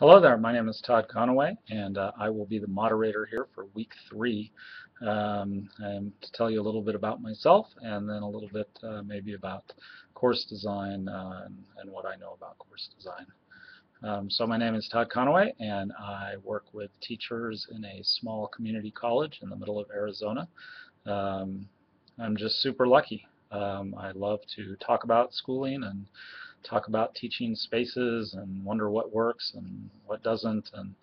Hello there, my name is Todd Conaway, and uh, I will be the moderator here for week three um, and to tell you a little bit about myself and then a little bit uh, maybe about course design uh, and, and, what I know about course design. Um, so my name is Todd Conaway, and I work with teachers in a small community college in the middle of Arizona. Um, I'm just super lucky. Um, I love to talk about schooling and talk about teaching spaces and wonder what works and what doesn't. And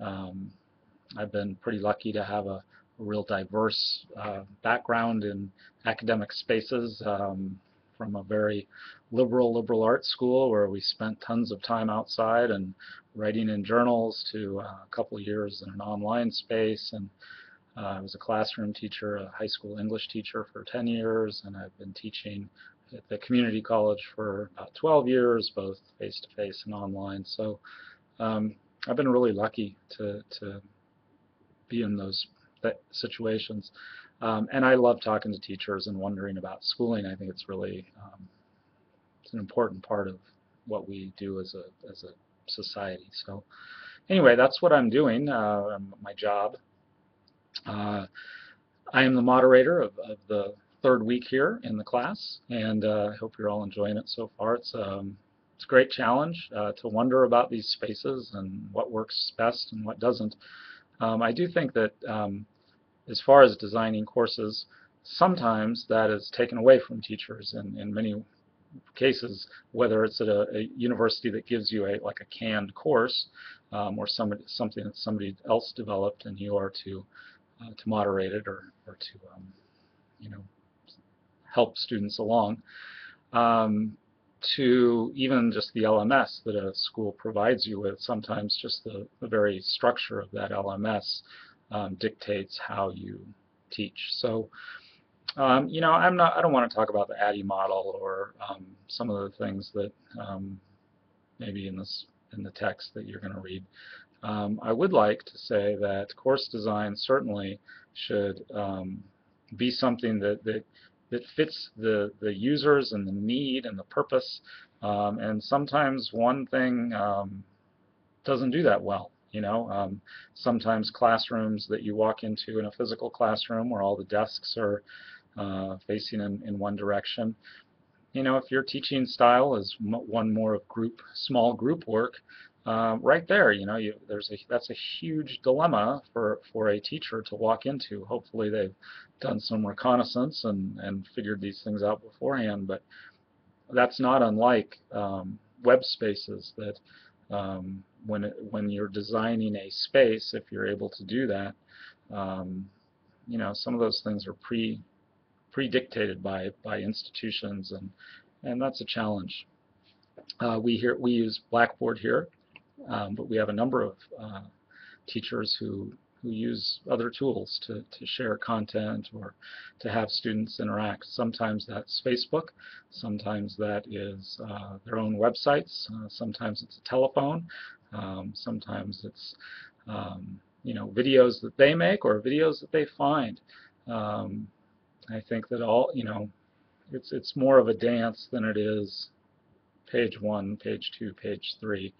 um, I've been pretty lucky to have a, real diverse uh, background in academic spaces um, from a very liberal liberal arts school where we spent tons of time outside and writing in journals to uh, a couple years in an online space and I was a classroom teacher, a high school English teacher for 10 years, and I've been teaching at the community college for about 12 years, both face-to-face -face and online. So um, I've been really lucky to, to be in those situations. Um, and I love talking to teachers and wondering about schooling. I think it's really um, it's an important part of what we do as a as a society. So anyway, that's what I'm doing. Uh, my job. Uh, I am the moderator of, of the third week here in the class, and uh, I hope you're all enjoying it so far. It's, um, it's a great challenge uh, to wonder about these spaces and what works best and what doesn't. Um, I do think that um, as far as designing courses, sometimes that is taken away from teachers in, in many cases, whether it's at a, a, university that gives you a like a canned course um, or something that somebody else developed and you are to uh, to moderate it or, or to um, you know help students along, um, to even just the LMS that a school provides you with. Sometimes just the, the very structure of that LMS um, dictates how you teach. So, um, you know, I'm not. I don't want to talk about the ADDIE model or um, some of the things that um, maybe in this in the text that you're going to read. Um, I would like to say that course design certainly should um, be something that, that that fits the, the users and the need and the purpose. Um, and sometimes one thing um, doesn't do that well. You know, um, sometimes classrooms that you walk into in a physical classroom where all the desks are uh, facing in, in one direction. You know, if your teaching style is one more of group, small group work, uh, right there, you know, you, there's a that's a huge dilemma for for a teacher to walk into. Hopefully, they've done some reconnaissance and and figured these things out beforehand. But that's not unlike um, web spaces that um, when it, when you're designing a space, if you're able to do that, um, you know, some of those things are pre predictated by by institutions, and and that's a challenge. Uh, we here we use Blackboard here um, but we have a number of uh, teachers who who use other tools to, to share content or to have students interact. Sometimes that's Facebook, sometimes that is uh, their own websites, uh, sometimes it's a telephone, um, sometimes it's um, you know videos that they make or videos that they find. Um, I think that all you know it's it's more of a dance than it is page one, page two, page three.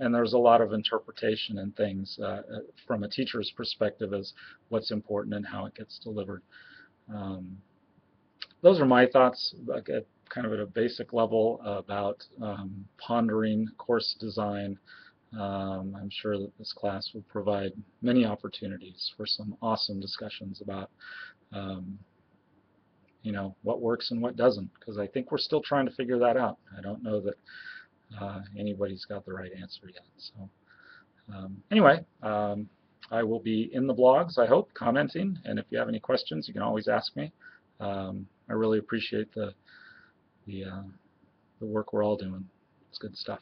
And there's a lot of interpretation and things uh, uh, from a teacher's perspective as what's important and how it gets delivered. Um, those are my thoughts at kind of at a basic level about um, pondering course design. Um, I'm sure that this class will provide many opportunities for some awesome discussions about um, you know, what works and what doesn't, because I think we're still trying to figure that out. I don't know that uh, anybody's got the right answer yet. So um, anyway, um, I will be in the blogs, I hope, commenting, and if you have any questions, you can always ask me. Um, I really appreciate the the, uh, the work we're all doing. It's good stuff.